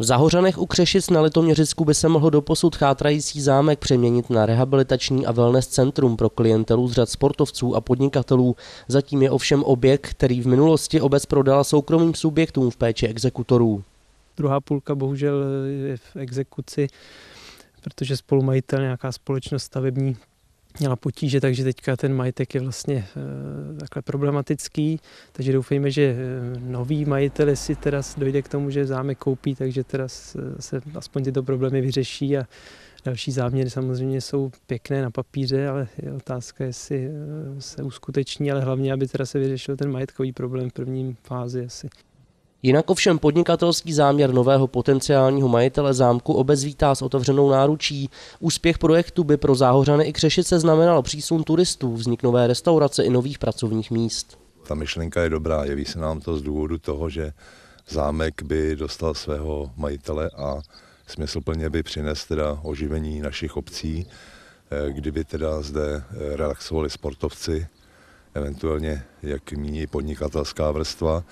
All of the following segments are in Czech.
V Zahořanech u Křešic na Litoměřicku by se mohl doposud chátrající zámek přeměnit na rehabilitační a wellness centrum pro klientelu z řad sportovců a podnikatelů. Zatím je ovšem objekt, který v minulosti obec prodala soukromým subjektům v péči exekutorů. Druhá půlka bohužel je v exekuci, protože spolumajitel nějaká společnost stavební měla potíže, takže teďka ten majetek je vlastně e, takhle problematický, takže doufejme, že eh, nový majitel, si teda dojde k tomu, že zámek koupí, takže teda se aspoň tyto problémy vyřeší a další záměry samozřejmě jsou pěkné na papíře, ale je otázka, jestli eh, se uskuteční, ale hlavně, aby teda se vyřešil ten majetkový problém v prvním fázi asi. Jinak ovšem podnikatelský záměr nového potenciálního majitele zámku obec vítá s otevřenou náručí. Úspěch projektu by pro Záhořany i Křešice znamenal přísun turistů, vznik nové restaurace i nových pracovních míst. Ta myšlenka je dobrá, jeví se nám to z důvodu toho, že zámek by dostal svého majitele a smysluplně by přines teda oživení našich obcí, eh, kdyby teda zde eh, relaxovali sportovci, eventuálně jak míní podnikatelská vrstva.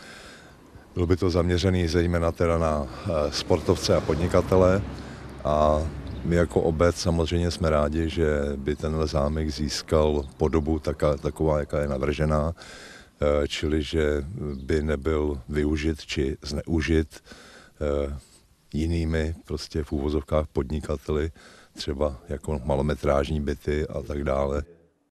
Bylo by to zaměřený zejména teda na eh, sportovce a podnikatele a my jako obec samozřejmě jsme rádi, že by tenhle zámek získal podobu taká, taková, jaká je navržená, eh, čili že by nebyl využit či zneužit eh, jinými prostě v úvozovkách podnikateli, třeba jako malometrážní byty a tak dále.